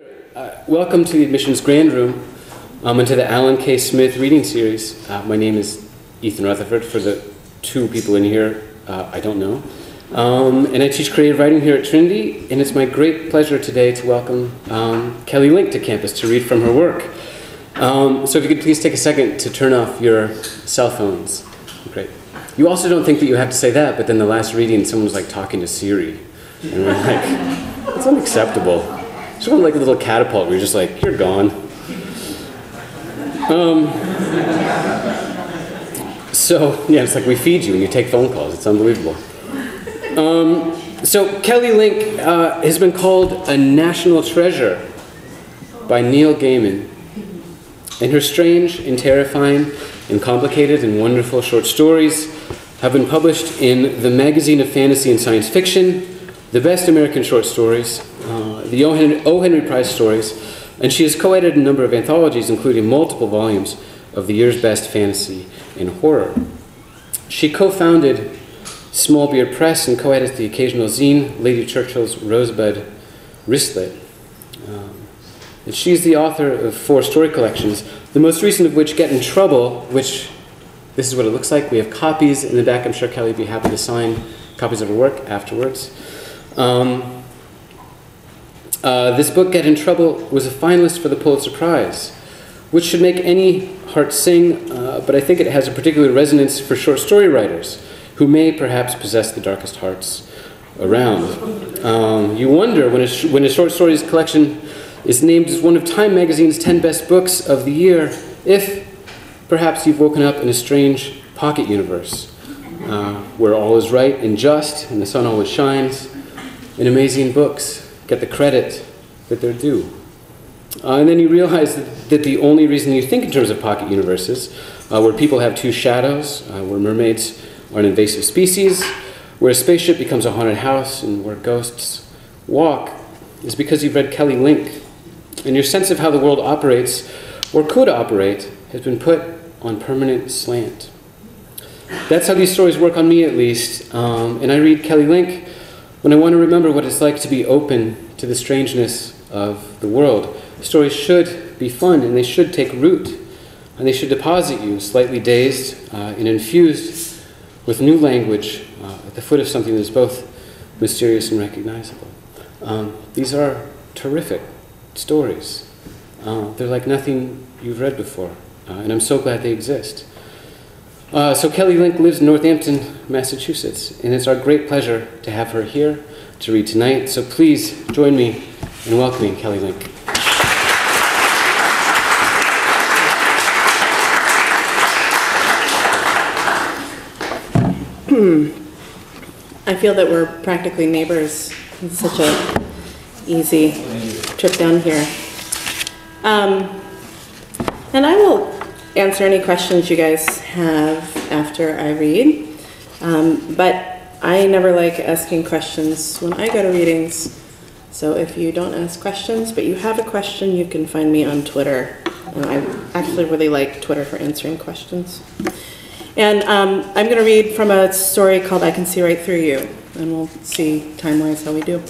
Uh, welcome to the Admissions Grand Room um, and to the Alan K. Smith reading series. Uh, my name is Ethan Rutherford. For the two people in here, uh, I don't know. Um, and I teach creative writing here at Trinity, and it's my great pleasure today to welcome um, Kelly Link to campus to read from her work. Um, so if you could please take a second to turn off your cell phones. Great. You also don't think that you have to say that, but then the last reading, someone was like talking to Siri. And we're like, it's unacceptable. Sort of like a little catapult where you're just like, you're gone. Um, so, yeah, it's like we feed you and you take phone calls. It's unbelievable. Um, so, Kelly Link uh, has been called a national treasure by Neil Gaiman. And her strange and terrifying and complicated and wonderful short stories have been published in the Magazine of Fantasy and Science Fiction, the Best American Short Stories, uh, the O. Henry, o. Henry Prize Stories, and she has co-edited a number of anthologies, including multiple volumes of the year's best fantasy and horror. She co-founded Small Beer Press and co-edits the occasional zine, Lady Churchill's Rosebud Wristlet. Um, and she's the author of four story collections, the most recent of which, Get in Trouble, which this is what it looks like. We have copies in the back. I'm sure Kelly would be happy to sign copies of her work afterwards. Um, uh, this book, Get in Trouble, was a finalist for the Pulitzer Prize, which should make any heart sing, uh, but I think it has a particular resonance for short story writers who may perhaps possess the darkest hearts around. Um, you wonder when a, when a short stories collection is named as one of Time magazine's 10 best books of the year if perhaps you've woken up in a strange pocket universe uh, where all is right and just and the sun always shines and amazing books get the credit that they're due. Uh, and then you realize that, that, the only reason you think in terms of pocket universes, uh, where people have two shadows, uh, where mermaids are an invasive species, where a spaceship becomes a haunted house, and where ghosts walk, is because you've read Kelly Link. And your sense of how the world operates, or could operate, has been put on permanent slant. That's how these stories work on me, at least. Um, and I read Kelly Link when I want to remember what it's like to be open to the strangeness of the world. Stories should be fun and they should take root and they should deposit you slightly dazed uh, and infused with new language uh, at the foot of something that is both mysterious and recognizable. Um, these are terrific stories. Uh, they're like nothing you've read before, uh, and I'm so glad they exist. Uh, so Kelly Link lives in Northampton, Massachusetts, and it's our great pleasure to have her here to read tonight. So please join me in welcoming Kelly Link. I feel that we're practically neighbors. It's such a easy trip down here. Um, and I will answer any questions you guys have after I read. Um, but I never like asking questions when I go to readings. So if you don't ask questions, but you have a question, you can find me on Twitter. And I actually really like Twitter for answering questions. And um, I'm going to read from a story called I Can See Right Through You. And we'll see time-wise how we do.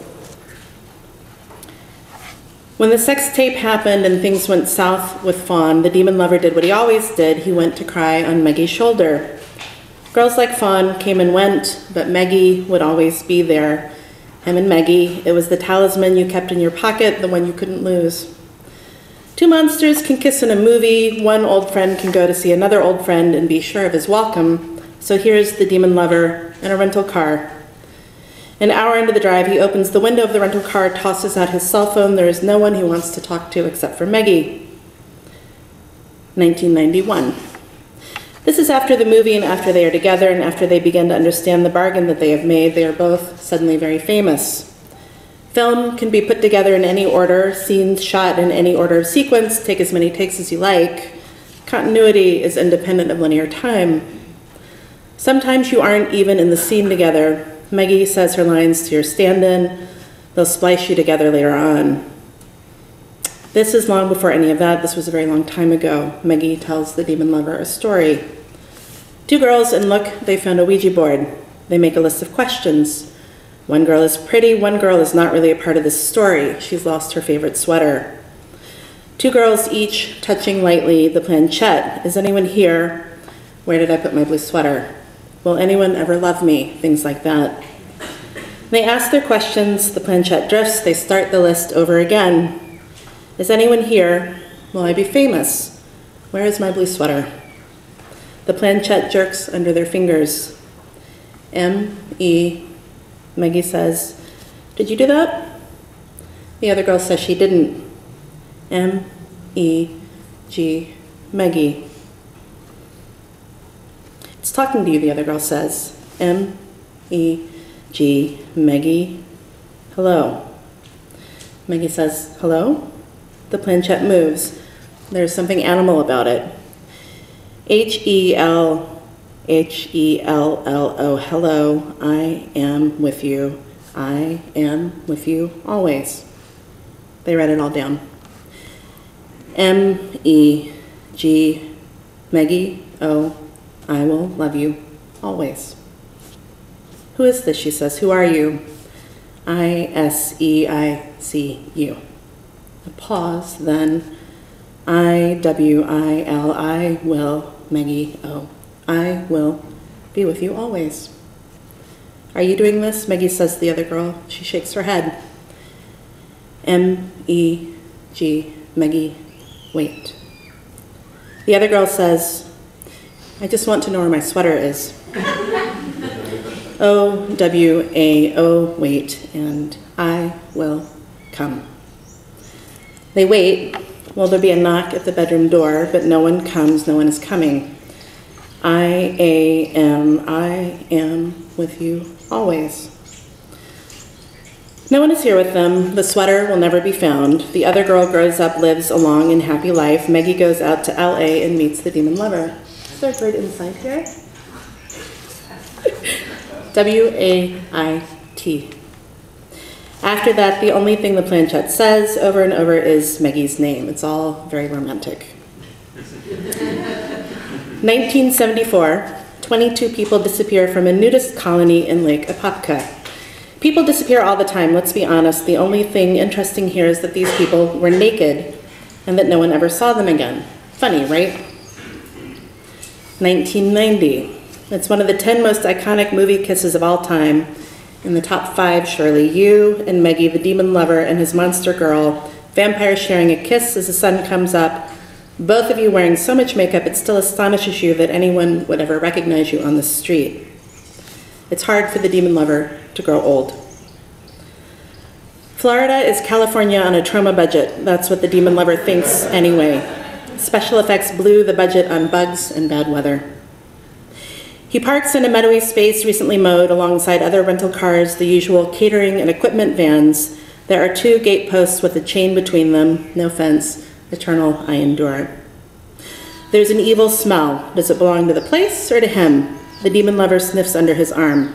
When the sex tape happened and things went south with Fawn, the demon lover did what he always did. He went to cry on Maggie's shoulder. Girls like Fawn came and went, but Maggie would always be there. Him and Maggie, it was the talisman you kept in your pocket, the one you couldn't lose. Two monsters can kiss in a movie, one old friend can go to see another old friend and be sure of his welcome. So here's the demon lover in a rental car. An hour into the drive, he opens the window of the rental car, tosses out his cell phone. There is no one he wants to talk to except for Maggie. 1991. This is after the movie and after they are together and after they begin to understand the bargain that they have made. They are both suddenly very famous. Film can be put together in any order, scenes shot in any order of sequence, take as many takes as you like. Continuity is independent of linear time. Sometimes you aren't even in the scene together. Maggie says her lines to your stand in. They'll splice you together later on. This is long before any of that. This was a very long time ago. Maggie tells the demon lover a story. Two girls, and look, they found a Ouija board. They make a list of questions. One girl is pretty, one girl is not really a part of this story. She's lost her favorite sweater. Two girls each touching lightly the planchette. Is anyone here? Where did I put my blue sweater? Will anyone ever love me? Things like that. They ask their questions, the planchette drifts, they start the list over again. Is anyone here? Will I be famous? Where is my blue sweater? The planchette jerks under their fingers. M, E, Maggie says, Did you do that? The other girl says she didn't. M, E, G, Maggie. It's talking to you, the other girl says. M, E, G, Maggie. Hello. Maggie says, Hello? The planchette moves. There's something animal about it. H E L H E L L O. Hello, I am with you. I am with you always. They write it all down. M E G Maggie O. I will love you always. Who is this? She says. Who are you? I S E I C U. A pause, then I W I L I will Maggie O. I will be with you always. Are you doing this? Maggie says to the other girl. She shakes her head. M E G Maggie, wait. The other girl says, I just want to know where my sweater is. O W A O, wait, and I will come. They wait. Will there'll be a knock at the bedroom door, but no one comes, no one is coming. I A M, I am with you always. No one is here with them. The sweater will never be found. The other girl grows up, lives a long and happy life. Maggie goes out to LA and meets the demon lover. Is there a bird inside here? W A I T. After that, the only thing the planchette says over and over is Maggie's name. It's all very romantic. 1974, 22 people disappear from a nudist colony in Lake Apopka. People disappear all the time, let's be honest. The only thing interesting here is that these people were naked and that no one ever saw them again. Funny, right? 1990. It's one of the 10 most iconic movie kisses of all time. In the top five, surely you and Maggie, the demon lover, and his monster girl, vampires sharing a kiss as the sun comes up, both of you wearing so much makeup it still astonishes you that anyone would ever recognize you on the street. It's hard for the demon lover to grow old. Florida is California on a trauma budget. That's what the demon lover thinks anyway. Special effects blew the budget on bugs and bad weather. He parks in a meadowy space recently mowed alongside other rental cars, the usual catering and equipment vans. There are two gate posts with a chain between them. No fence. Eternal I endure. There's an evil smell. Does it belong to the place or to him? The demon lover sniffs under his arm.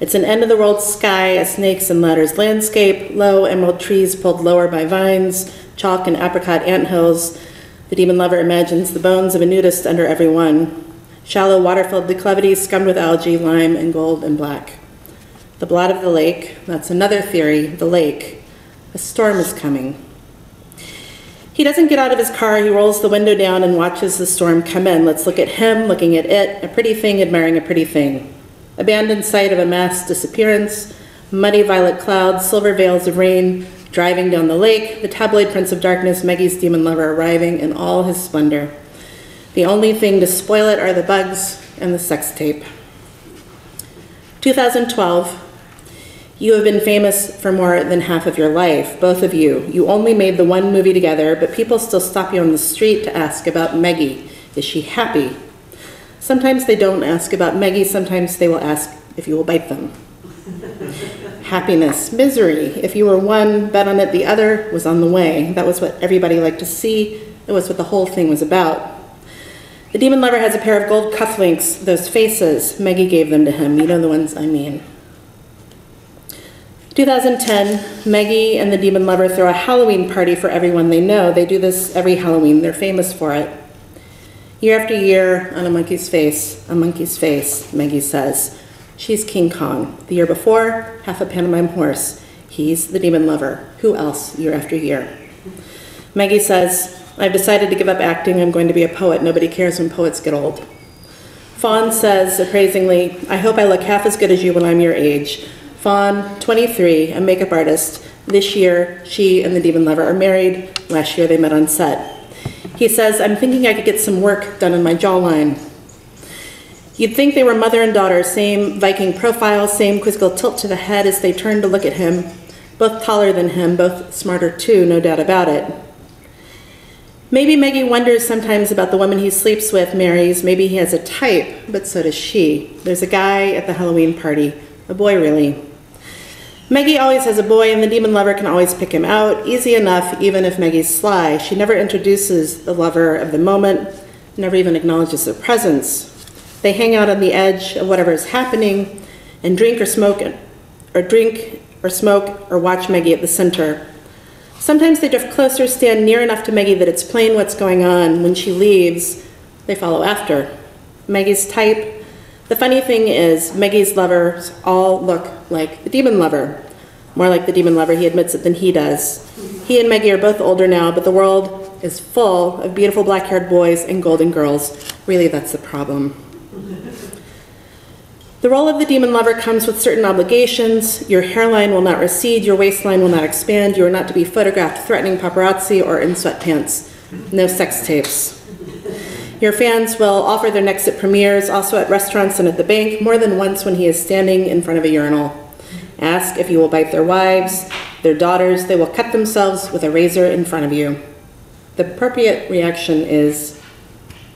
It's an end of the world sky, a snakes and ladders landscape, low emerald trees pulled lower by vines, chalk and apricot ant hills. The demon lover imagines the bones of a nudist under every one shallow water-filled declivities scummed with algae, lime, and gold and black. The blot of the lake, that's another theory, the lake. A storm is coming. He doesn't get out of his car, he rolls the window down and watches the storm come in. Let's look at him, looking at it, a pretty thing admiring a pretty thing. Abandoned site of a mass disappearance, muddy violet clouds, silver veils of rain, driving down the lake, the tabloid prince of darkness, Maggie's demon lover arriving in all his splendor. The only thing to spoil it are the bugs and the sex tape. 2012. You have been famous for more than half of your life, both of you. You only made the one movie together, but people still stop you on the street to ask about Maggie. Is she happy? Sometimes they don't ask about Maggie, sometimes they will ask if you will bite them. Happiness, misery. If you were one, bet on it, the other was on the way. That was what everybody liked to see. It was what the whole thing was about. The demon lover has a pair of gold cufflinks, those faces. Maggie gave them to him. You know the ones I mean. 2010, Maggie and the demon lover throw a Halloween party for everyone they know. They do this every Halloween, they're famous for it. Year after year, on a monkey's face, a monkey's face, Maggie says. She's King Kong. The year before, half a pantomime horse. He's the demon lover. Who else, year after year? Maggie says, I've decided to give up acting. I'm going to be a poet. Nobody cares when poets get old. Fawn says appraisingly, I hope I look half as good as you when I'm your age. Fawn, 23, a makeup artist. This year, she and the demon lover are married. Last year, they met on set. He says, I'm thinking I could get some work done on my jawline. You'd think they were mother and daughter, same Viking profile, same quizzical tilt to the head as they turned to look at him. Both taller than him, both smarter too, no doubt about it. Maybe Maggie wonders sometimes about the woman he sleeps with, marries. Maybe he has a type, but so does she. There's a guy at the Halloween party, a boy really. Maggie always has a boy, and the demon lover can always pick him out. Easy enough, even if Maggie's sly. She never introduces the lover of the moment, never even acknowledges their presence. They hang out on the edge of whatever is happening and drink or smoke, or drink or smoke or watch Maggie at the center. Sometimes they drift closer, stand near enough to Maggie that it's plain what's going on. When she leaves, they follow after. Maggie's type. The funny thing is, Maggie's lovers all look like the demon lover. More like the demon lover, he admits it, than he does. He and Maggie are both older now, but the world is full of beautiful black haired boys and golden girls. Really, that's the problem. The role of the demon lover comes with certain obligations. Your hairline will not recede, your waistline will not expand, you are not to be photographed threatening paparazzi or in sweatpants. No sex tapes. Your fans will offer their next at premieres, also at restaurants and at the bank, more than once when he is standing in front of a urinal. Ask if you will bite their wives, their daughters, they will cut themselves with a razor in front of you. The appropriate reaction is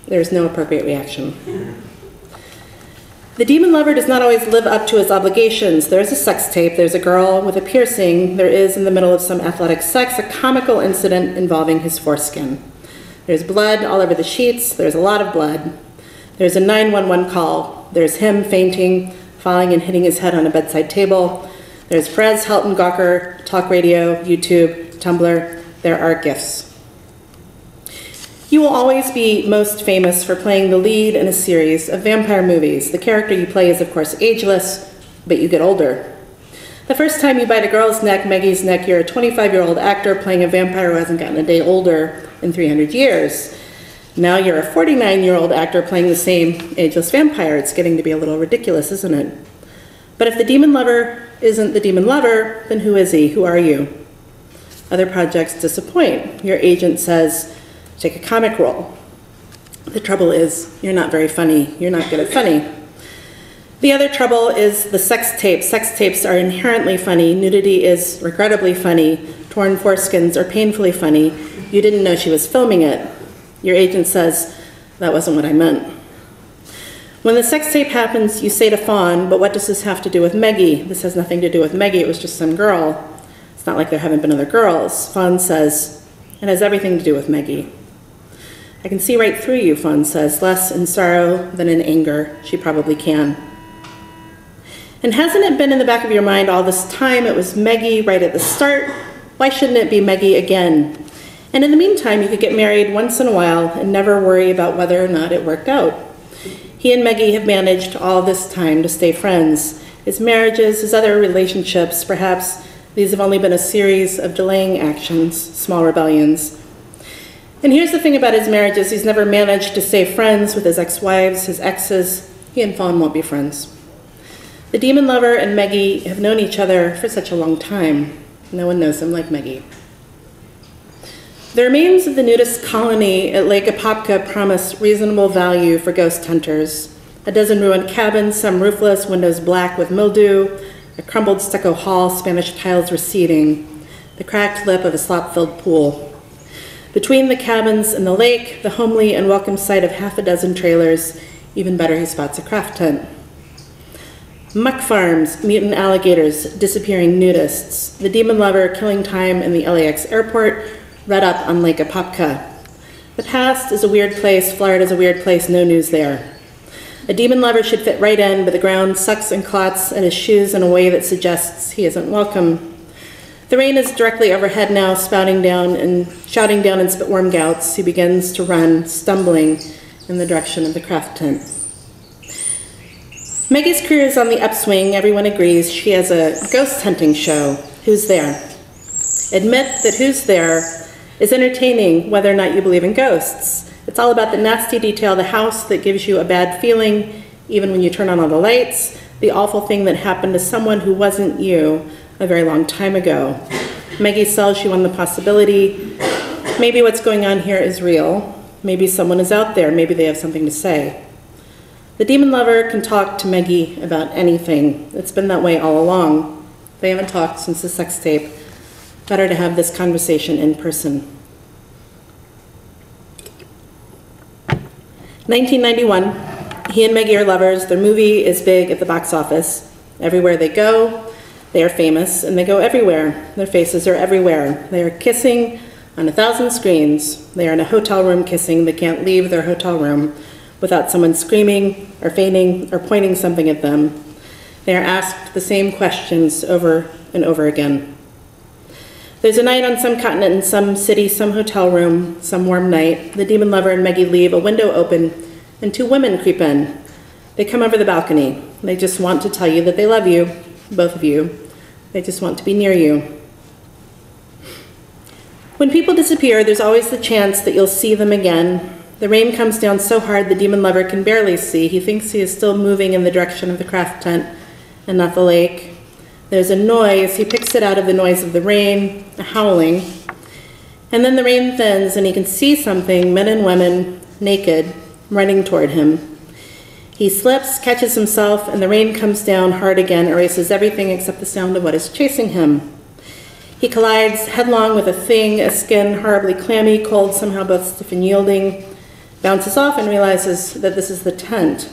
there's no appropriate reaction. The demon lover does not always live up to his obligations. There's a sex tape, there's a girl with a piercing, there is, in the middle of some athletic sex, a comical incident involving his foreskin. There's blood all over the sheets, there's a lot of blood. There's a 911 call, there's him fainting, falling and hitting his head on a bedside table. There's Perez, Hilton, Gawker, talk radio, YouTube, Tumblr. There are gifts. You will always be most famous for playing the lead in a series of vampire movies. The character you play is, of course, ageless, but you get older. The first time you bite a girl's neck, Maggie's neck, you're a 25 year old actor playing a vampire who hasn't gotten a day older in 300 years. Now you're a 49 year old actor playing the same ageless vampire. It's getting to be a little ridiculous, isn't it? But if the demon lover isn't the demon lover, then who is he? Who are you? Other projects disappoint. Your agent says, take a comic role. The trouble is, you're not very funny. You're not good at funny. The other trouble is the sex tapes. Sex tapes are inherently funny. Nudity is regrettably funny. Torn foreskins are painfully funny. You didn't know she was filming it. Your agent says, that wasn't what I meant. When the sex tape happens, you say to Fawn, but what does this have to do with Maggie? This has nothing to do with Maggie, it was just some girl. It's not like there haven't been other girls. Fawn says, it has everything to do with Maggie. I can see right through you, Fawn says, less in sorrow than in anger. She probably can. And hasn't it been in the back of your mind all this time? It was Maggie right at the start. Why shouldn't it be Maggie again? And in the meantime, you could get married once in a while and never worry about whether or not it worked out. He and Maggie have managed all this time to stay friends. His marriages, his other relationships, perhaps these have only been a series of delaying actions, small rebellions. And here's the thing about his marriages he's never managed to stay friends with his ex wives, his exes. He and Fawn won't be friends. The demon lover and Maggie have known each other for such a long time. No one knows him like Maggie. The remains of the nudist colony at Lake Apopka promise reasonable value for ghost hunters. A dozen ruined cabins, some roofless, windows black with mildew, a crumbled stucco hall, Spanish tiles receding, the cracked lip of a slop filled pool. Between the cabins and the lake, the homely and welcome sight of half a dozen trailers, even better, he spots a craft tent. Muck farms, mutant alligators, disappearing nudists, the demon lover killing time in the LAX airport, read up on Lake Apopka. The past is a weird place, Florida is a weird place, no news there. A demon lover should fit right in, but the ground sucks and clots at his shoes in a way that suggests he isn't welcome. The rain is directly overhead now, spouting down and shouting down in spitworm gouts. He begins to run, stumbling in the direction of the craft tent. Maggie's career is on the upswing. Everyone agrees. She has a ghost hunting show. Who's there? Admit that who's there is entertaining whether or not you believe in ghosts. It's all about the nasty detail of the house that gives you a bad feeling even when you turn on all the lights, the awful thing that happened to someone who wasn't you a very long time ago. Maggie sells you on the possibility maybe what's going on here is real. Maybe someone is out there. Maybe they have something to say. The demon lover can talk to Maggie about anything. It's been that way all along. They haven't talked since the sex tape. Better to have this conversation in person. 1991. He and Maggie are lovers. Their movie is big at the box office. Everywhere they go, they are famous, and they go everywhere. Their faces are everywhere. They are kissing on a thousand screens. They are in a hotel room kissing. They can't leave their hotel room without someone screaming or fainting or pointing something at them. They are asked the same questions over and over again. There's a night on some continent, in some city, some hotel room, some warm night. The demon lover and Maggie leave a window open, and two women creep in. They come over the balcony. They just want to tell you that they love you, both of you. They just want to be near you. When people disappear, there's always the chance that you'll see them again. The rain comes down so hard the demon lover can barely see. He thinks he is still moving in the direction of the craft tent and not the lake. There's a noise. He picks it out of the noise of the rain, a howling. And then the rain thins and he can see something, men and women, naked, running toward him. He slips, catches himself, and the rain comes down hard again, erases everything except the sound of what is chasing him. He collides headlong with a thing, a skin horribly clammy, cold, somehow both stiff and yielding, bounces off and realizes that this is the tent.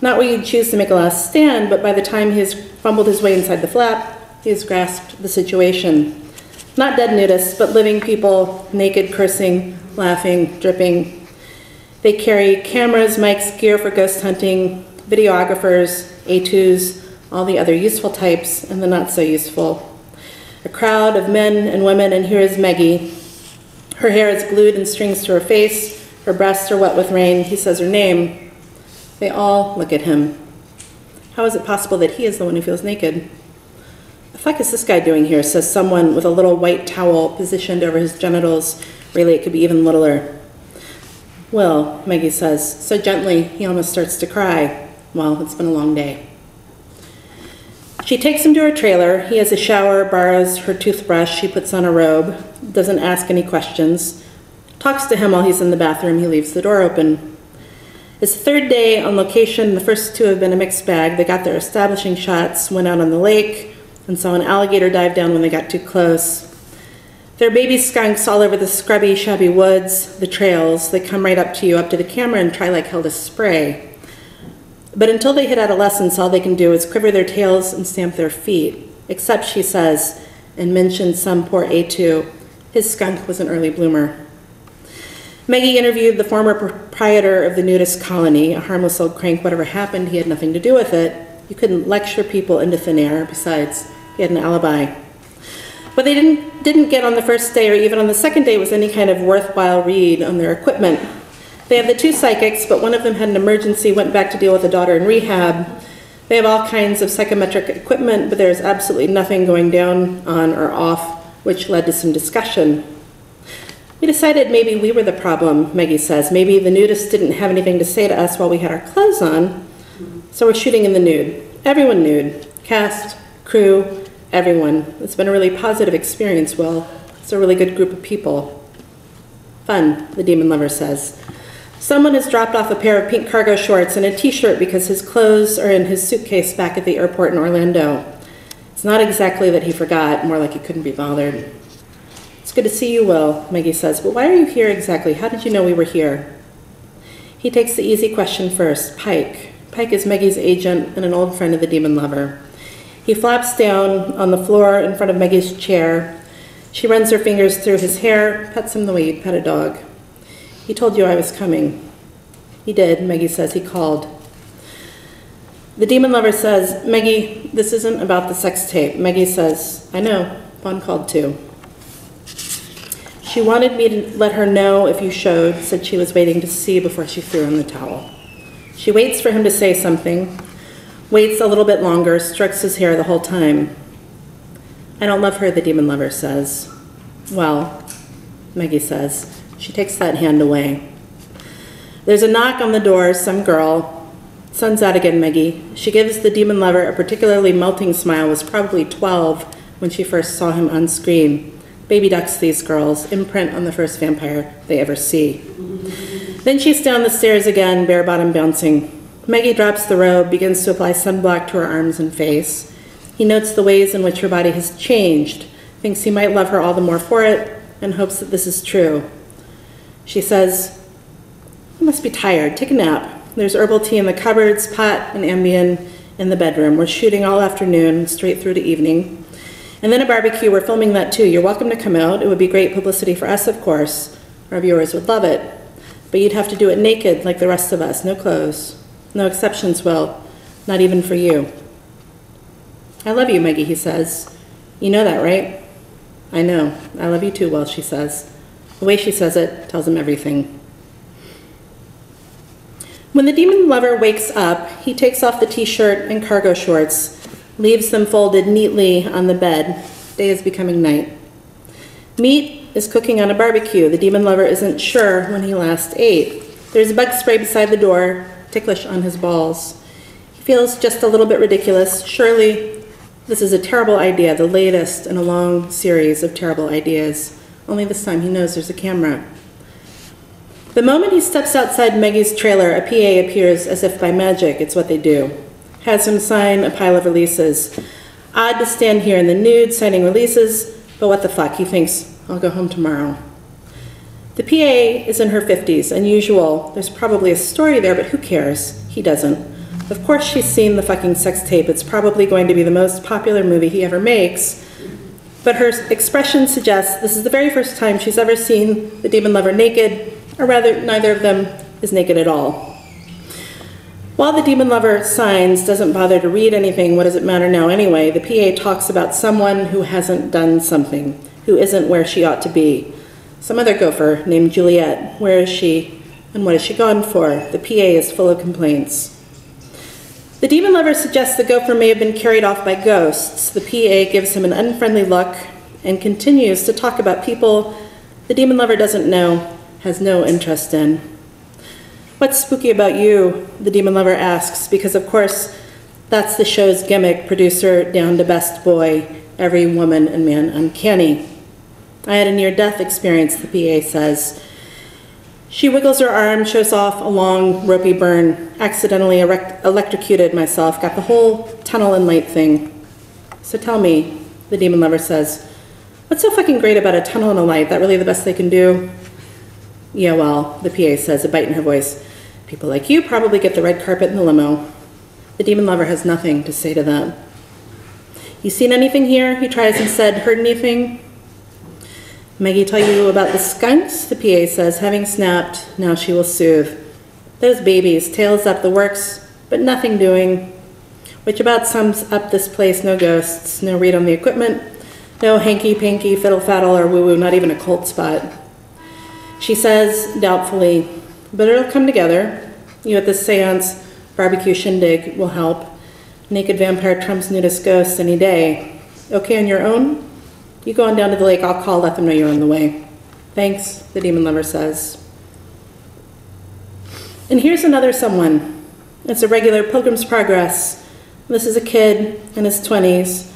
Not where you'd choose to make a last stand, but by the time he has fumbled his way inside the flap, he has grasped the situation. Not dead nudists, but living people, naked, cursing, laughing, dripping. They carry cameras, mics, gear for ghost hunting, videographers, A2s, all the other useful types, and the not so useful. A crowd of men and women, and here is Maggie. Her hair is glued in strings to her face, her breasts are wet with rain. He says her name, they all look at him. How is it possible that he is the one who feels naked? The fuck is this guy doing here? says someone with a little white towel positioned over his genitals. Really, it could be even littler. Well, Maggie says, so gently he almost starts to cry. Well, it's been a long day. She takes him to her trailer. He has a shower, borrows her toothbrush. She puts on a robe, doesn't ask any questions, talks to him while he's in the bathroom. He leaves the door open. It's the third day on location. The first two have been a mixed bag. They got their establishing shots, went out on the lake, and saw an alligator dive down when they got too close. There are baby skunks all over the scrubby, shabby woods, the trails. They come right up to you, up to the camera, and try like hell to spray. But until they hit adolescence, all they can do is quiver their tails and stamp their feet. Except, she says, and mentions some poor A2, his skunk was an early bloomer. Maggie interviewed the former proprietor of the nudist colony, a harmless old crank. Whatever happened, he had nothing to do with it. You couldn't lecture people into thin air. Besides, he had an alibi. What they didn't, didn't get on the first day or even on the second day was any kind of worthwhile read on their equipment. They have the two psychics, but one of them had an emergency, went back to deal with a daughter in rehab. They have all kinds of psychometric equipment, but there's absolutely nothing going down on or off, which led to some discussion. We decided maybe we were the problem, Maggie says. Maybe the nudists didn't have anything to say to us while we had our clothes on, so we're shooting in the nude. Everyone nude. Cast, crew, everyone. It's been a really positive experience, Well, It's a really good group of people. Fun, the demon lover says. Someone has dropped off a pair of pink cargo shorts and a t shirt because his clothes are in his suitcase back at the airport in Orlando. It's not exactly that he forgot, more like he couldn't be bothered. It's good to see you, Will, Maggie says, but why are you here exactly? How did you know we were here? He takes the easy question first Pike. Pike is Maggie's agent and an old friend of the demon lover. He flops down on the floor in front of Maggie's chair. She runs her fingers through his hair, pets him the way you'd pet a dog. He told you I was coming. He did, Maggie says. He called. The demon lover says, Maggie, this isn't about the sex tape. Maggie says, I know. Fawn called too. She wanted me to let her know if you showed, said she was waiting to see before she threw in the towel. She waits for him to say something. Waits a little bit longer, strokes his hair the whole time. I don't love her, the demon lover says. Well, Maggie says. She takes that hand away. There's a knock on the door, some girl. Sun's out again, Maggie. She gives the demon lover a particularly melting smile, was probably 12 when she first saw him on screen. Baby ducks, these girls, imprint on the first vampire they ever see. Then she's down the stairs again, bare bottom bouncing. Maggie drops the robe, begins to apply sunblock to her arms and face. He notes the ways in which her body has changed, thinks he might love her all the more for it, and hopes that this is true. She says, You must be tired. Take a nap. There's herbal tea in the cupboards, pot and Ambien in the bedroom. We're shooting all afternoon, straight through to evening. And then a barbecue. We're filming that too. You're welcome to come out. It would be great publicity for us, of course. Our viewers would love it. But you'd have to do it naked like the rest of us. No clothes. No exceptions, Will. Not even for you. I love you, Maggie, he says. You know that, right? I know. I love you too, Will, she says. The way she says it tells him everything. When the demon lover wakes up, he takes off the t shirt and cargo shorts, leaves them folded neatly on the bed. Day is becoming night. Meat is cooking on a barbecue. The demon lover isn't sure when he last ate. There's bug spray beside the door, ticklish on his balls. He feels just a little bit ridiculous. Surely this is a terrible idea, the latest in a long series of terrible ideas. Only this time he knows there's a camera. The moment he steps outside Maggie's trailer, a PA appears as if by magic. It's what they do. Has him sign a pile of releases. Odd to stand here in the nude signing releases, but what the fuck? He thinks, I'll go home tomorrow. The PA is in her 50s, unusual. There's probably a story there, but who cares? He doesn't. Of course, she's seen the fucking sex tape. It's probably going to be the most popular movie he ever makes. But her expression suggests this is the very first time she's ever seen the demon lover naked, or rather, neither of them is naked at all. While the demon lover signs, doesn't bother to read anything, what does it matter now anyway? The PA talks about someone who hasn't done something, who isn't where she ought to be. Some other gopher named Juliet. Where is she? And what has she gone for? The PA is full of complaints. The demon lover suggests the gopher may have been carried off by ghosts. The PA gives him an unfriendly look and continues to talk about people the demon lover doesn't know, has no interest in. What's spooky about you? The demon lover asks, because of course that's the show's gimmick producer down to best boy, every woman and man uncanny. I had a near death experience, the PA says. She wiggles her arm, shows off a long, ropey burn. Accidentally erect- electrocuted myself, got the whole tunnel and light thing. So tell me, the demon lover says, what's so fucking great about a tunnel and a light? That really the best they can do? Yeah, well, the PA says, a bite in her voice. People like you probably get the red carpet in the limo. The demon lover has nothing to say to that. You seen anything here? He tries and said, heard anything? Maggie tell you about the skunks? The PA says, having snapped, now she will soothe. Those babies, tails up the works, but nothing doing. Which about sums up this place, no ghosts, no read on the equipment, no hanky panky, fiddle faddle, or woo woo, not even a cold spot. She says, doubtfully, but it'll come together. You at this seance, barbecue shindig will help. Naked vampire trumps nudist ghosts any day. Okay on your own? You go on down to the lake, I'll call, let them know you're on the way. Thanks, the demon lover says. And here's another someone. It's a regular Pilgrim's Progress. This is a kid in his 20s,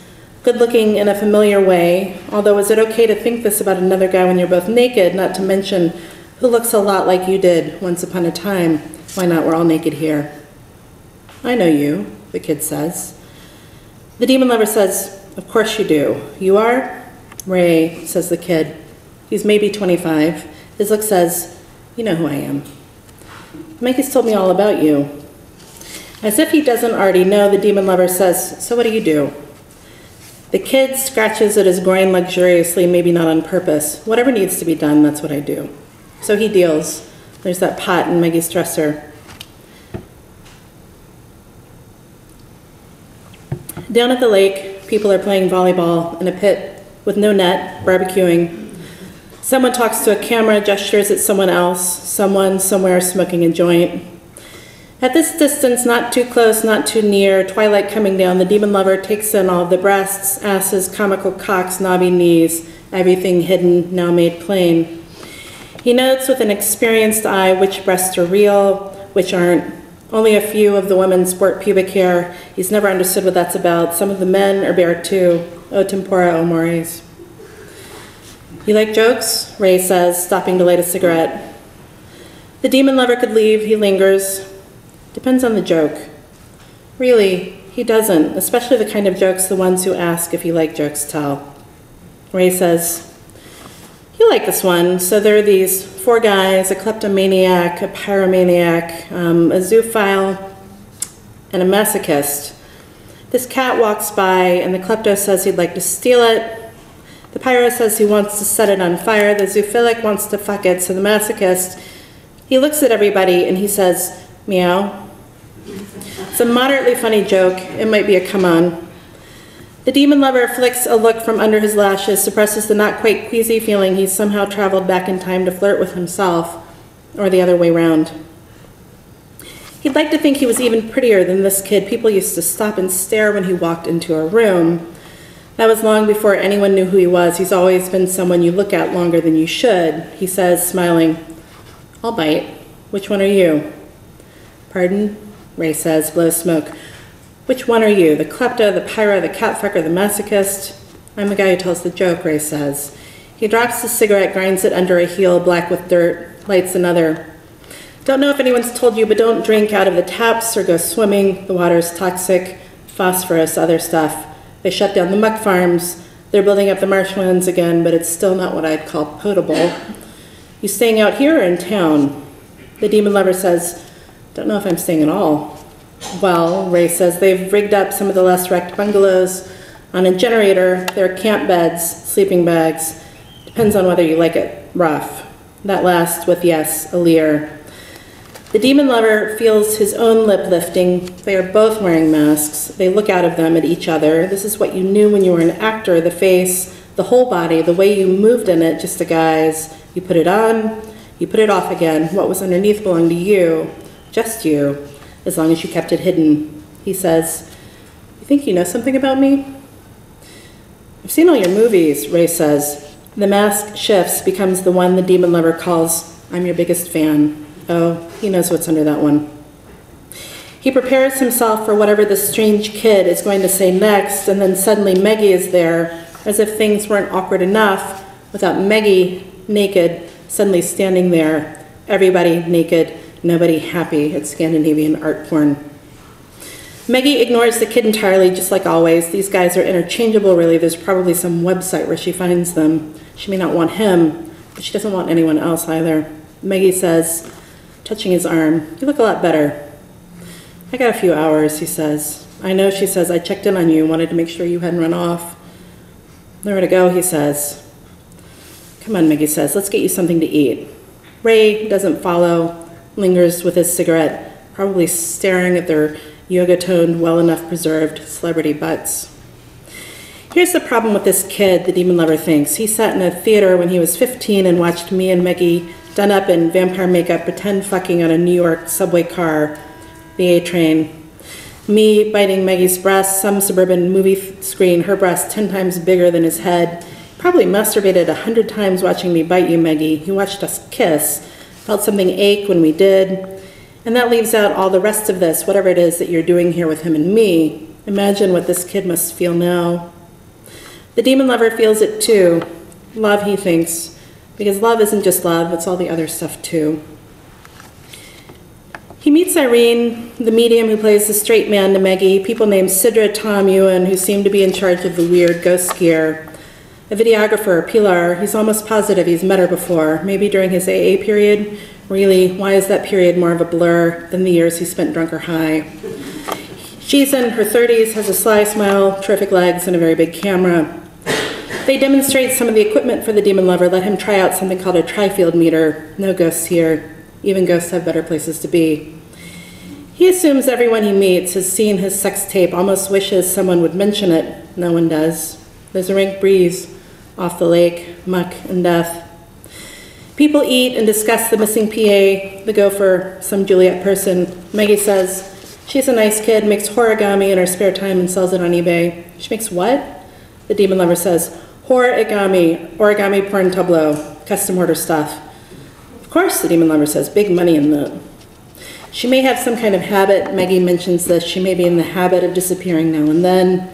good looking in a familiar way. Although, is it okay to think this about another guy when you're both naked, not to mention who looks a lot like you did once upon a time? Why not? We're all naked here. I know you, the kid says. The demon lover says, Of course you do. You are? Ray, says the kid. He's maybe 25. His look says, You know who I am. Maggie's told me all about you. As if he doesn't already know, the demon lover says, So what do you do? The kid scratches at his groin luxuriously, maybe not on purpose. Whatever needs to be done, that's what I do. So he deals. There's that pot in Maggie's dresser. Down at the lake, people are playing volleyball in a pit with no net, barbecuing. Someone talks to a camera, gestures at someone else, someone somewhere smoking a joint. At this distance, not too close, not too near, twilight coming down, the demon lover takes in all the breasts, asses, comical cocks, knobby knees, everything hidden, now made plain. He notes with an experienced eye which breasts are real, which aren't. Only a few of the women sport pubic hair. He's never understood what that's about. Some of the men are bare too. O tempora, o mores. You like jokes? Ray says, stopping to light a cigarette. The demon lover could leave, he lingers. Depends on the joke. Really, he doesn't, especially the kind of jokes the ones who ask if you like jokes tell. Ray says, You like this one. So there are these four guys a kleptomaniac, a pyromaniac, um, a zoophile, and a masochist. This cat walks by, and the klepto says he'd like to steal it. The pyro says he wants to set it on fire. The zoophilic wants to fuck it. So the masochist, he looks at everybody and he says, meow. It's a moderately funny joke. It might be a come on. The demon lover flicks a look from under his lashes, suppresses the not quite queasy feeling he's somehow traveled back in time to flirt with himself, or the other way round. He'd like to think he was even prettier than this kid people used to stop and stare when he walked into a room. That was long before anyone knew who he was. He's always been someone you look at longer than you should. He says, smiling, I'll bite. Which one are you? Pardon? Ray says, blows smoke. Which one are you? The klepto, the pyro, the catfucker, the masochist? I'm the guy who tells the joke, Ray says. He drops the cigarette, grinds it under a heel, black with dirt, lights another. Don't know if anyone's told you, but don't drink out of the taps or go swimming. The water's toxic, phosphorus, other stuff. They shut down the muck farms. They're building up the marshlands again, but it's still not what I'd call potable. You staying out here or in town? The demon lover says, Don't know if I'm staying at all. Well, Ray says they've rigged up some of the less wrecked bungalows. On a generator, there are camp beds, sleeping bags. Depends on whether you like it rough. That last with, yes, a leer. The demon lover feels his own lip lifting. They are both wearing masks. They look out of them at each other. This is what you knew when you were an actor the face, the whole body, the way you moved in it, just the guise. You put it on, you put it off again. What was underneath belonged to you, just you, as long as you kept it hidden. He says, You think you know something about me? I've seen all your movies, Ray says. The mask shifts, becomes the one the demon lover calls, I'm your biggest fan. Oh, he knows what's under that one. He prepares himself for whatever this strange kid is going to say next, and then suddenly Maggie is there, as if things weren't awkward enough without Maggie naked, suddenly standing there. Everybody naked, nobody happy. It's Scandinavian art porn. Maggie ignores the kid entirely, just like always. These guys are interchangeable, really. There's probably some website where she finds them. She may not want him, but she doesn't want anyone else either. Maggie says, touching his arm, You look a lot better. I got a few hours, he says. I know, she says. I checked in on you, wanted to make sure you hadn't run off. Nowhere to go, he says. Come on, Maggie says. Let's get you something to eat. Ray doesn't follow, lingers with his cigarette, probably staring at their yoga toned, well enough preserved celebrity butts. Here's the problem with this kid, the demon lover thinks. He sat in a theater when he was 15 and watched me and Maggie done up in vampire makeup pretend fucking on a New York subway car, the A train. Me biting Maggie's breast, some suburban movie screen, her breast 10 times bigger than his head. Probably masturbated a hundred times watching me bite you, Maggie. He watched us kiss, felt something ache when we did. And that leaves out all the rest of this, whatever it is that you're doing here with him and me. Imagine what this kid must feel now. The demon lover feels it too. Love, he thinks. Because love isn't just love, it's all the other stuff too. He meets Irene, the medium who plays the straight man to Maggie, people named Sidra Tom Ewan, who seem to be in charge of the weird ghost skier. A videographer, Pilar, he's almost positive he's met her before, maybe during his AA period. Really, why is that period more of a blur than the years he spent drunk or high? She's in her 30s, has a sly smile, terrific legs, and a very big camera. They demonstrate some of the equipment for the demon lover, let him try out something called a tri-field meter. No ghosts here. Even ghosts have better places to be. He assumes everyone he meets has seen his sex tape, almost wishes someone would mention it. No one does. There's a rank breeze off the lake, muck and death. People eat and discuss the missing PA, the gopher, some Juliet person. Maggie says, She's a nice kid, makes origami in her spare time and sells it on eBay. She makes what? The demon lover says, Horigami, origami porn tableau, custom order stuff. Of course, the demon lover says, big money in that. She may have some kind of habit, Maggie mentions this, she may be in the habit of disappearing now and then.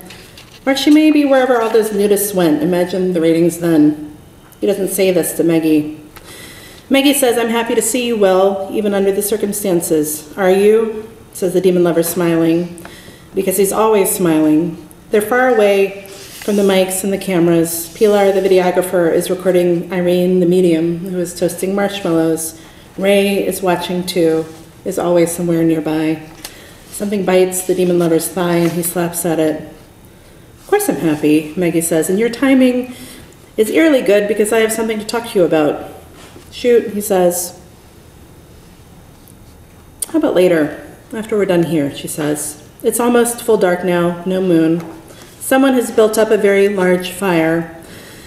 Or she may be wherever all those nudists went. Imagine the ratings then. He doesn't say this to Maggie. Maggie says, I'm happy to see you well, even under the circumstances. Are you? says the demon lover, smiling, because he's always smiling. They're far away from the mics and the cameras. Pilar, the videographer, is recording Irene, the medium, who is toasting marshmallows. Ray is watching too, is always somewhere nearby. Something bites the demon lover's thigh and he slaps at it. Of course I'm happy, Maggie says, and your timing is eerily good because I have something to talk to you about. Shoot, he says. How about later? After we're done here, she says. It's almost full dark now, no moon. Someone has built up a very large fire.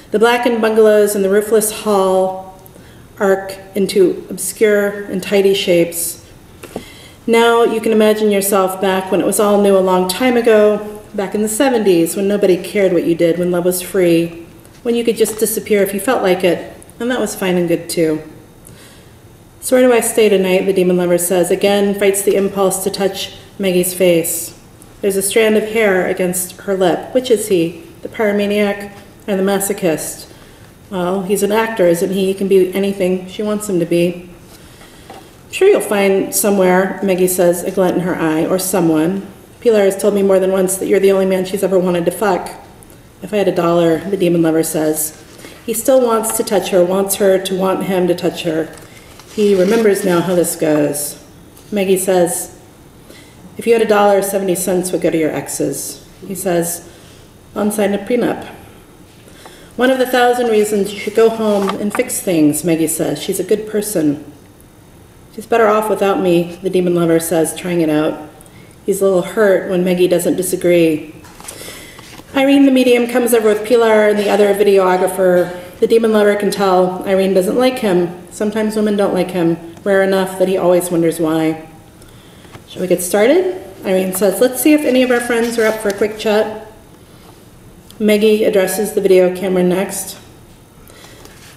The blackened bungalows and the roofless hall arc into obscure and tidy shapes. Now you can imagine yourself back when it was all new a long time ago, back in the 70s, when nobody cared what you did, when love was free, when you could just disappear if you felt like it, and that was fine and good too. So where do I stay tonight? The demon lover says, again, fights the impulse to touch Maggie's face. There's a strand of hair against her lip. Which is he? The pyromaniac or the masochist? Well, he's an actor, isn't he? He can be anything she wants him to be. I'm sure you'll find somewhere, Maggie says, a glint in her eye, or someone. Pilar has told me more than once that you're the only man she's ever wanted to fuck. If I had a dollar, the demon lover says. He still wants to touch her, wants her to want him to touch her. He remembers now how this goes. Maggie says, if you had a dollar, 70 cents would go to your exes. He says, unsign a prenup. One of the thousand reasons you should go home and fix things, Maggie says. She's a good person. She's better off without me, the demon lover says, trying it out. He's a little hurt when Maggie doesn't disagree. Irene, the medium, comes over with Pilar and the other videographer. The demon lover can tell Irene doesn't like him. Sometimes women don't like him, rare enough that he always wonders why. Shall we get started? Irene says, let's see if any of our friends are up for a quick chat. Maggie addresses the video camera next.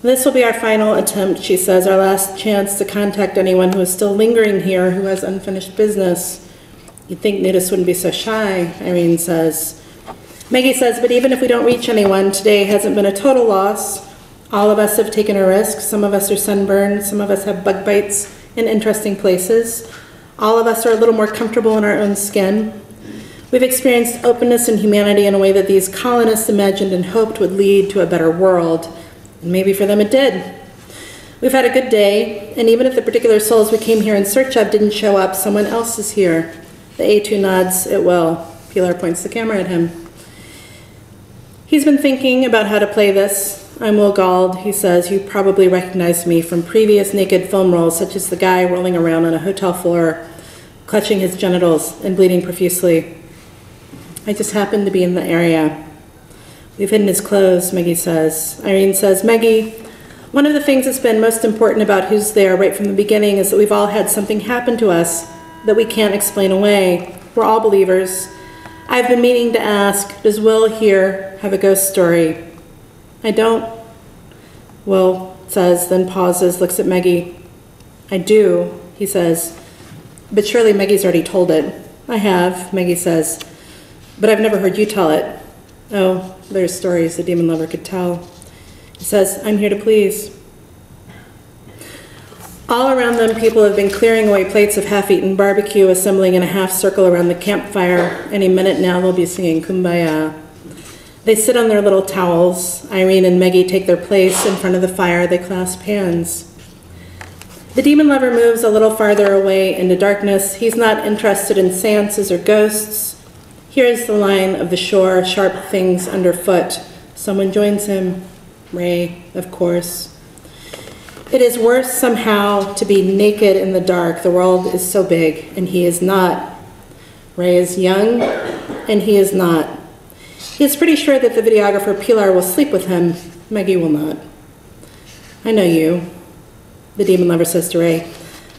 This will be our final attempt, she says, our last chance to contact anyone who is still lingering here who has unfinished business. You'd think nudists wouldn't be so shy, Irene says. Maggie says, but even if we don't reach anyone, today hasn't been a total loss. All of us have taken a risk. Some of us are sunburned. Some of us have bug bites in interesting places. All of us are a little more comfortable in our own skin. We've experienced openness and humanity in a way that these colonists imagined and hoped would lead to a better world. And maybe for them it did. We've had a good day, and even if the particular souls we came here in search of didn't show up, someone else is here. The A2 nods it will. Pilar points the camera at him. He's been thinking about how to play this. I'm Will Gauld, he says. You probably recognize me from previous naked film roles, such as the guy rolling around on a hotel floor, clutching his genitals and bleeding profusely. I just happened to be in the area. We've hidden his clothes, Maggie says. Irene says, Maggie, one of the things that's been most important about who's there right from the beginning is that we've all had something happen to us that we can't explain away. We're all believers. I've been meaning to ask, does Will here have a ghost story? I don't. Will says, then pauses, looks at Maggie. I do, he says. But surely Maggie's already told it. I have, Maggie says. But I've never heard you tell it. Oh, there's stories the demon lover could tell. He says, I'm here to please. All around them, people have been clearing away plates of half eaten barbecue, assembling in a half circle around the campfire. Any minute now, they'll be singing Kumbaya. They sit on their little towels. Irene and Maggie take their place in front of the fire. They clasp hands. The demon lover moves a little farther away into darkness. He's not interested in seances or ghosts. Here's the line of the shore, sharp things underfoot. Someone joins him. Ray, of course. It is worse somehow to be naked in the dark. The world is so big, and he is not. Ray is young, and he is not. He is pretty sure that the videographer Pilar will sleep with him. Maggie will not. I know you. the demon lover says to Ray,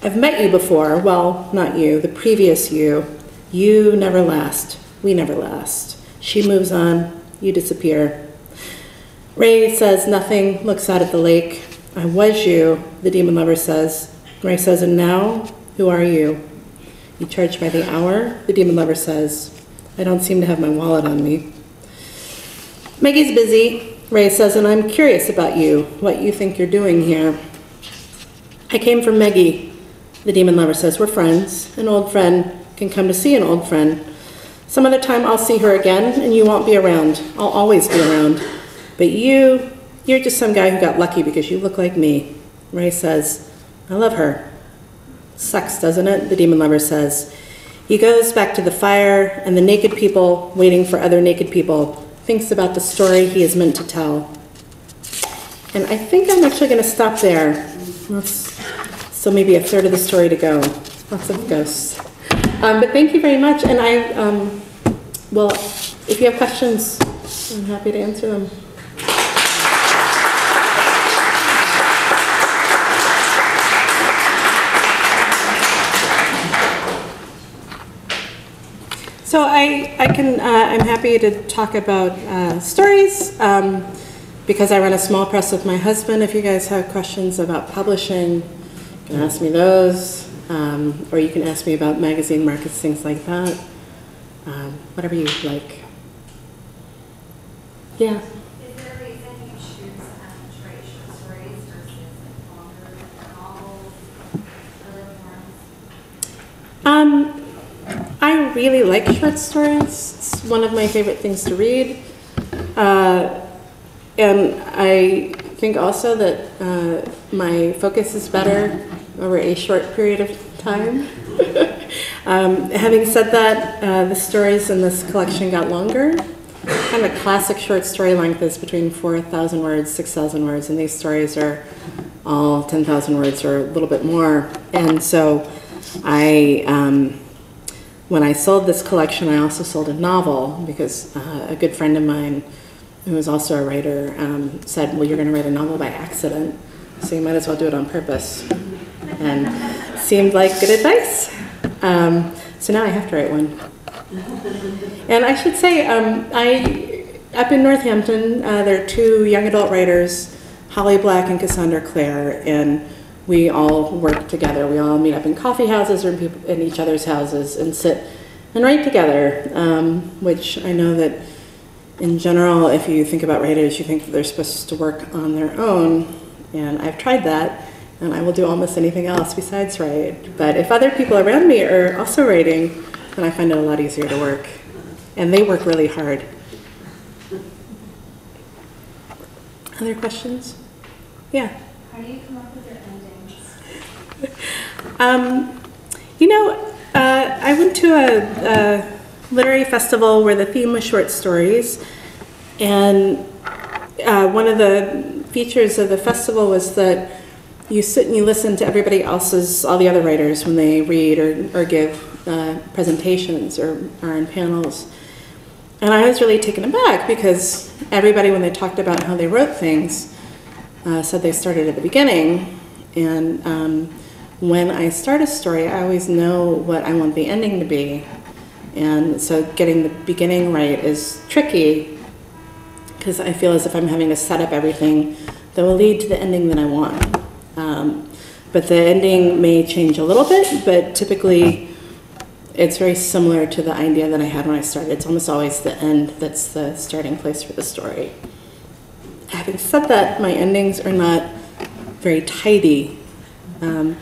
I've met you before. Well, not you, the previous you. You never last. We never last. She moves on. You disappear. Ray says nothing, looks out at the lake. I was you, the demon lover says. Ray says, and now, who are you? You charge by the hour, the demon lover says. I don't seem to have my wallet on me. Maggie's busy, Ray says, and I'm curious about you, what you think you're doing here. I came from Maggie, the demon lover says. We're friends. An old friend can come to see an old friend. Some other time I'll see her again, and you won't be around. I'll always be around. But you, you're just some guy who got lucky because you look like me. Ray says, I love her. Sucks, doesn't it? The demon lover says. He goes back to the fire and the naked people waiting for other naked people, thinks about the story he is meant to tell. And I think I'm actually going to stop there. That's, so maybe a third of the story to go. Lots of ghosts. Um, but thank you very much. And I, um, well, if you have questions, I'm happy to answer them. So I, I can, uh, I'm happy to talk about uh, stories um, because I run a small press with my husband. If you guys have questions about publishing, you can ask me those, um, or you can ask me about magazine markets, things like that. Um, whatever you like. Yeah. Is there a reason you choose um, I really like short stories. It's one of my favorite things to read. Uh, and I think also that uh, my focus is better over a short period of time. um, having said that, uh, the stories in this collection got longer. Kind of a classic short story length is between 4,000 words, 6,000 words, and these stories are all 10,000 words or a little bit more. And so I. Um, when I sold this collection, I also sold a novel because uh, a good friend of mine, who is also a writer, um, said, "Well, you're going to write a novel by accident, so you might as well do it on purpose." And seemed like good advice. Um, so now I have to write one. And I should say, um, I up in Northampton, uh, there are two young adult writers, Holly Black and Cassandra Clare, and we all work together. We all meet up in coffee houses or in, people, in each other's houses and sit and write together, um, which I know that in general, if you think about writers, you think that they're supposed to work on their own. And I've tried that, and I will do almost anything else besides write. But if other people around me are also writing, then I find it a lot easier to work. And they work really hard. Other questions? Yeah. How do you come up? Um, you know, uh, I went to a, a literary festival where the theme was short stories, and uh, one of the features of the festival was that you sit and you listen to everybody else's, all the other writers when they read or, or give uh, presentations or are in panels. And I was really taken aback because everybody, when they talked about how they wrote things, uh, said they started at the beginning. And um, when I start a story, I always know what I want the ending to be. And so getting the beginning right is tricky because I feel as if I'm having to set up everything that will lead to the ending that I want. Um, but the ending may change a little bit, but typically it's very similar to the idea that I had when I started. It's almost always the end that's the starting place for the story. Having said that, my endings are not very tidy. Um,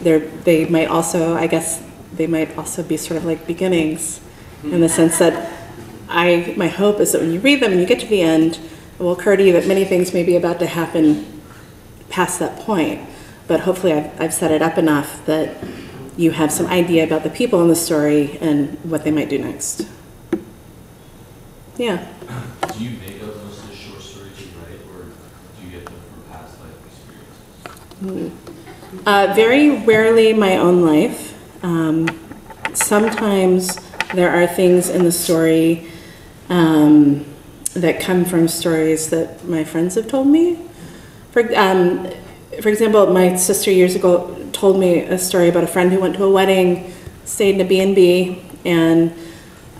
they're, they might also, I guess, they might also be sort of like beginnings in the sense that I, my hope is that when you read them and you get to the end, it will occur to you that many things may be about to happen past that point. But hopefully, I've, I've set it up enough that you have some idea about the people in the story and what they might do next. Yeah. Do you make up most of the short stories you write, or do you get them from past life experiences? Hmm. Uh, very rarely my own life. Um, sometimes there are things in the story um, that come from stories that my friends have told me. For, um, for example, my sister years ago told me a story about a friend who went to a wedding, stayed in a B&B, and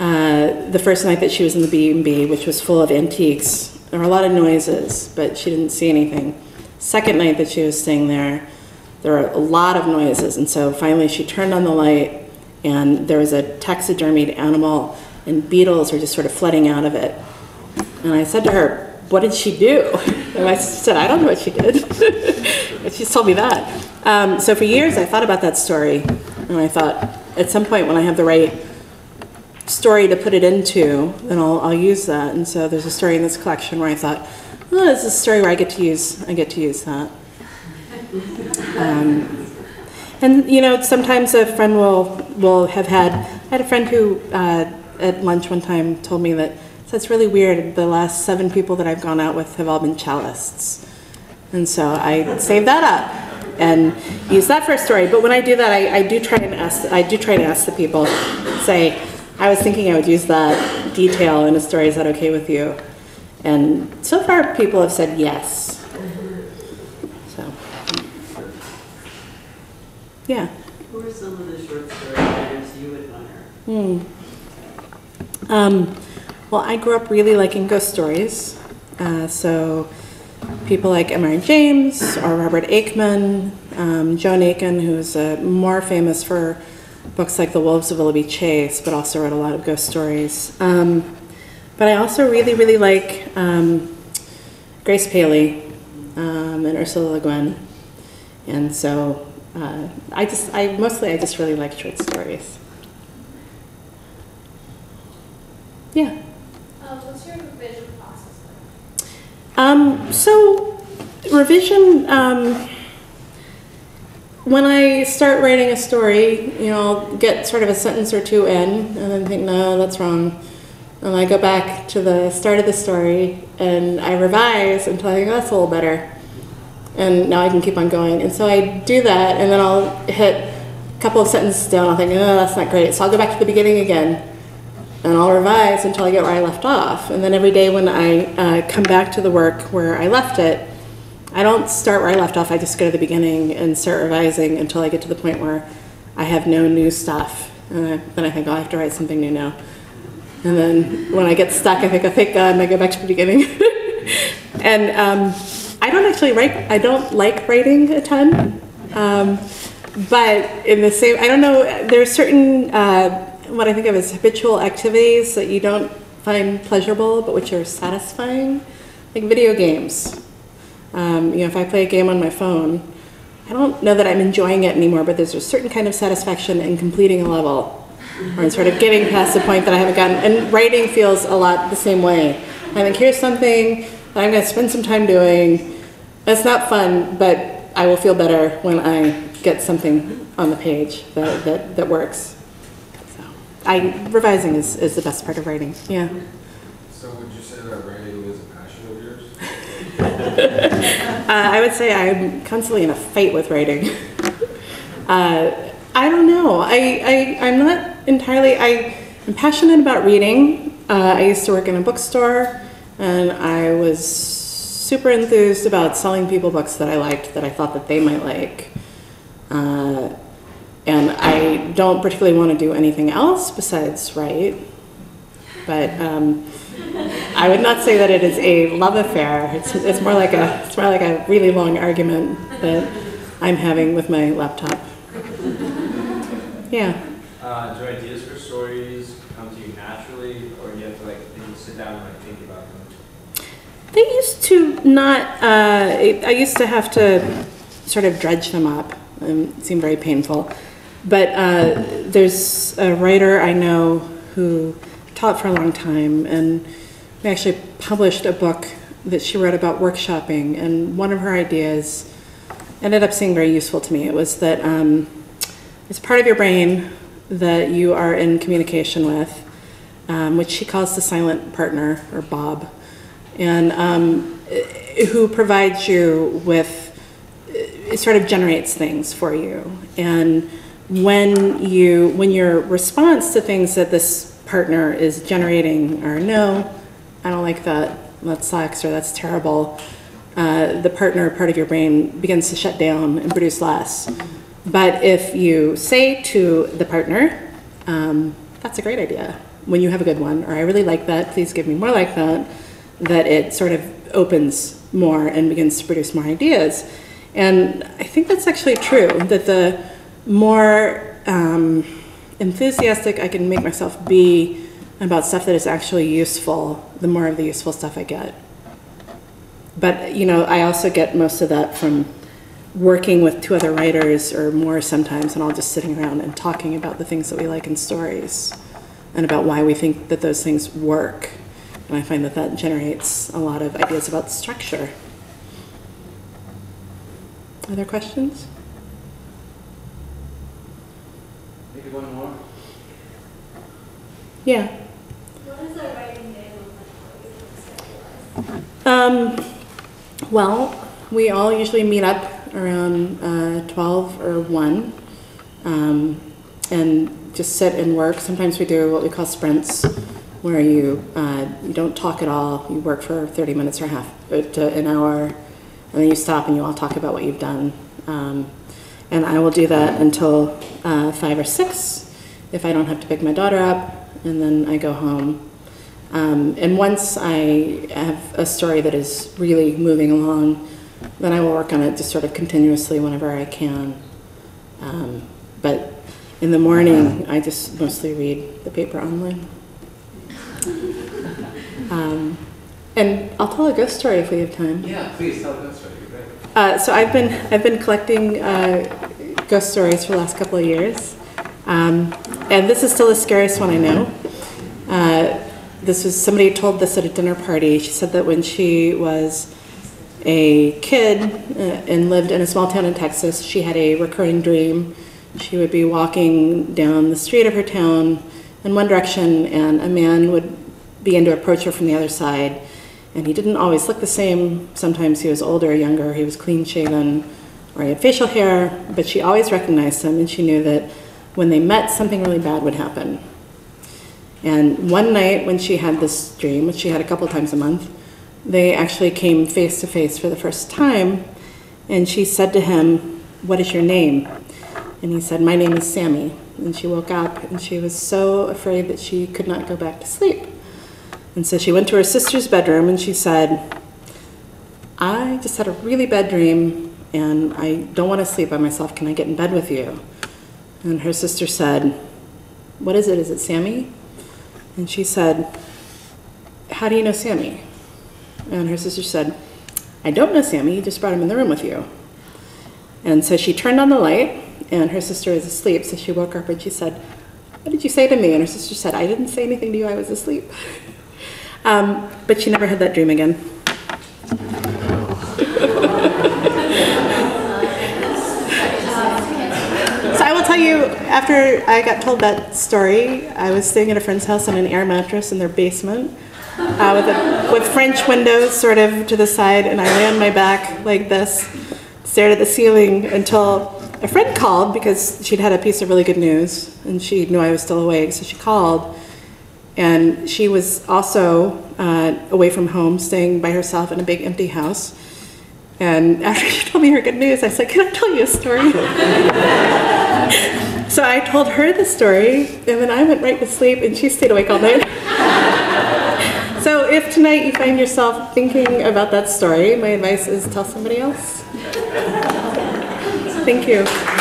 uh, the first night that she was in the B&B, which was full of antiques, there were a lot of noises, but she didn't see anything. Second night that she was staying there, there were a lot of noises, and so finally she turned on the light, and there was a taxidermied animal, and beetles were just sort of flooding out of it. And I said to her, What did she do? And I said, I don't know what she did. but she told me that. Um, so for years, I thought about that story. And I thought, at some point, when I have the right story to put it into, then I'll, I'll use that. And so there's a story in this collection where I thought, oh, this is a story where I get to use, I get to use that. Um, and you know, sometimes a friend will will have had. I had a friend who uh, at lunch one time told me that so it's really weird. The last seven people that I've gone out with have all been cellists, and so I save that up and use that for a story. But when I do that, I, I do try and ask. I do try to ask the people, say, I was thinking I would use that detail in a story. Is that okay with you? And so far, people have said yes. So, yeah. Who are some of the short story writers you admire? Hmm. Um, well, I grew up really liking ghost stories. Uh, so people like M.R. James or Robert Aickman, um, Joan Aiken, who's uh, more famous for books like The Wolves of Willoughby Chase, but also wrote a lot of ghost stories. Um, but I also really, really like um, Grace Paley um, and Ursula Le Guin. And so uh, I just, I mostly, I just really like short stories. Yeah. Uh, what's your revision process like? Um, so revision, um, when I start writing a story, you know, I'll get sort of a sentence or two in and then think, no, that's wrong. And I go back to the start of the story and I revise until I think, oh, that's a little better. And now I can keep on going. And so I do that and then I'll hit a couple of sentences down. I'll think, oh, that's not great. So I'll go back to the beginning again and I'll revise until I get where I left off. And then every day when I uh, come back to the work where I left it, I don't start where I left off. I just go to the beginning and start revising until I get to the point where I have no new stuff. And I, then I think, oh, I have to write something new now. And then when I get stuck, I think, oh, thank God, and I go back to the beginning. and um, I don't actually write, I don't like writing a ton. Um, but in the same, I don't know, There's certain, uh, what I think of as habitual activities that you don't find pleasurable, but which are satisfying, like video games. Um, you know, if I play a game on my phone, I don't know that I'm enjoying it anymore, but there's a certain kind of satisfaction in completing a level or in sort of getting past the point that I haven't gotten. And writing feels a lot the same way. I think here's something that I'm going to spend some time doing. It's not fun, but I will feel better when I get something on the page that, that, that works. So I, revising is, is the best part of writing, yeah. So would you say that writing is a passion of yours? Uh, I would say I'm constantly in a fight with writing. Uh, I don't know. I, I, I'm not entirely, I, I'm passionate about reading. Uh, I used to work in a bookstore and I was super enthused about selling people books that I liked that I thought that they might like. Uh, and I don't particularly want to do anything else besides write. But um, I would not say that it is a love affair. It's, it's more like a it's more like a really long argument that I'm having with my laptop. Yeah. Uh, do ideas for stories come to you naturally, or do you have to like think- sit down and like think about them? They used to not. Uh, I used to have to sort of dredge them up. Um, it seemed very painful. But uh, there's a writer I know who taught for a long time, and we actually published a book that she wrote about workshopping. And one of her ideas ended up seeming very useful to me. It was that um, it's part of your brain that you are in communication with, um, which she calls the silent partner or Bob, and um, who provides you with, it sort of generates things for you. And when you, when your response to things that this partner is generating are no, I don't like that, that sucks, or that's terrible, uh, the partner part of your brain begins to shut down and produce less. But if you say to the partner, um, that's a great idea, when you have a good one, or I really like that, please give me more like that, that it sort of opens more and begins to produce more ideas. And I think that's actually true, that the more um, enthusiastic I can make myself be about stuff that is actually useful, the more of the useful stuff I get. But, you know, I also get most of that from working with two other writers or more sometimes, and all just sitting around and talking about the things that we like in stories and about why we think that those things work. And I find that that generates a lot of ideas about structure. Other questions? Maybe one more? Yeah. What does a writing day look like? Um, well, we all usually meet up around uh, 12 or 1 um, and just sit and work. Sometimes we do what we call sprints, where you, uh, you don't talk at all. You work for 30 minutes or half to an hour, and then you stop and you all talk about what you've done. Um, and I will do that until uh, 5 or 6 if I don't have to pick my daughter up, and then I go home. Um, and once I have a story that is really moving along, then I will work on it just sort of continuously whenever I can. Um, but in the morning, I just mostly read the paper online. Um, and I'll tell a ghost story if we have time. Yeah, please tell that story. Uh, so I've been I've been collecting uh, ghost stories for the last couple of years, um, and this is still the scariest one I know. Uh, this was somebody told this at a dinner party. She said that when she was a kid uh, and lived in a small town in Texas, she had a recurring dream. She would be walking down the street of her town in one direction, and a man would begin to approach her from the other side. And he didn't always look the same. Sometimes he was older younger, he was clean shaven, or he had facial hair, but she always recognized him, and she knew that when they met, something really bad would happen. And one night when she had this dream, which she had a couple times a month, they actually came face to face for the first time, and she said to him, What is your name? And he said, My name is Sammy. And she woke up and she was so afraid that she could not go back to sleep. And so she went to her sister's bedroom and she said, I just had a really bad dream and I don't want to sleep by myself. Can I get in bed with you? And her sister said, What is it? Is it Sammy? And she said, How do you know Sammy? And her sister said, I don't know Sammy, you just brought him in the room with you. And so she turned on the light, and her sister was asleep, so she woke up and she said, What did you say to me? And her sister said, I didn't say anything to you, I was asleep. Um, but she never had that dream again. So I will tell you, after I got told that story, I was staying at a friend's house on an air mattress in their basement uh, with, a, with French windows sort of to the side, and I lay on my back like this, stared at the ceiling until a friend called because she'd had a piece of really good news, and she knew I was still awake, so she called. And she was also uh, away from home, staying by herself in a big empty house. And after she told me her good news, I said, Can I tell you a story? so I told her the story, and then I went right to sleep, and she stayed awake all night. so if tonight you find yourself thinking about that story, my advice is tell somebody else. Thank you.